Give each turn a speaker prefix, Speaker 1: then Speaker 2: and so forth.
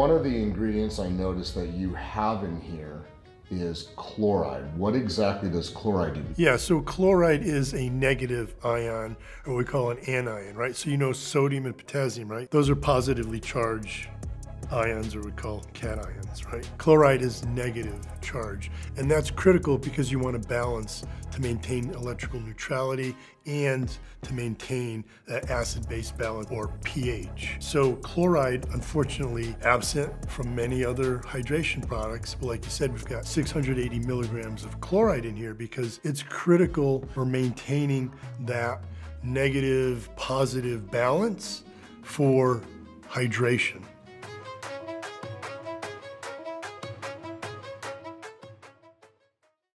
Speaker 1: one of the ingredients I noticed that you have in here is chloride. What exactly does chloride do?
Speaker 2: Yeah, so chloride is a negative ion, or we call an anion, right? So you know sodium and potassium, right? Those are positively charged ions, or we call cations, right? Chloride is negative charge, and that's critical because you want to balance to maintain electrical neutrality and to maintain acid-base balance, or pH. So chloride, unfortunately, absent from many other hydration products, but like you said, we've got 680 milligrams of chloride in here because it's critical for maintaining that negative positive balance for hydration.